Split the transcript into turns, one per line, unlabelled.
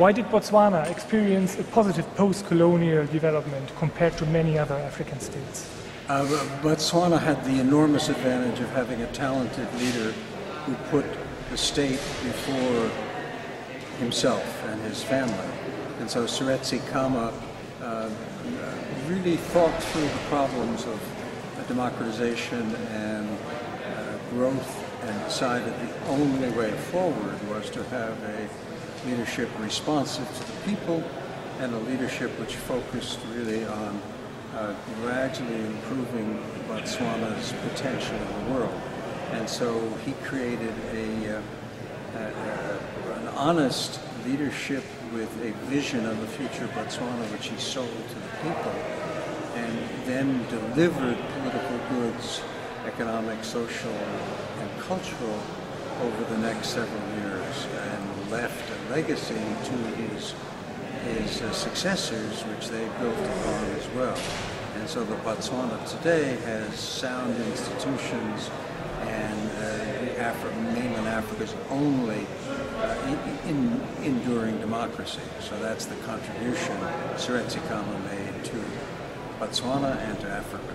Why did Botswana experience a positive post-colonial development compared to many other African states?
Uh, Botswana had the enormous advantage of having a talented leader who put the state before himself and his family. And so Seretse Khama uh, really thought through the problems of democratization and uh, growth and decided the only way forward was to have a leadership responsive to the people and a leadership which focused really on uh, gradually improving Botswana's potential in the world. And so he created a, uh, a, a, an honest leadership with a vision of the future of Botswana which he sold to the people and then delivered political goods, economic, social, and cultural over the next several years and left legacy to his his uh, successors, which they built upon as well. And so the Botswana today has sound institutions and uh, Afri mainland Africa's only uh, in, in, enduring democracy. So that's the contribution Seretse Khama made to Botswana and to Africa.